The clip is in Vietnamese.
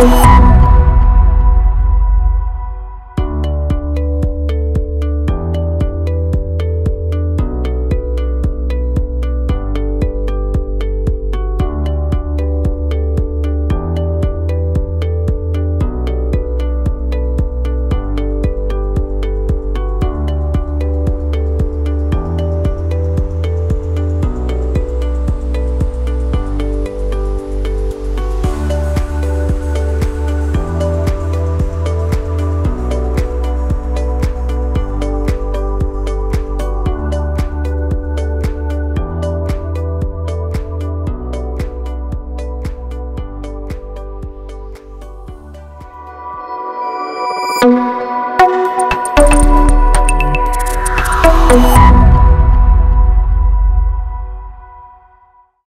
Thank you. Bye.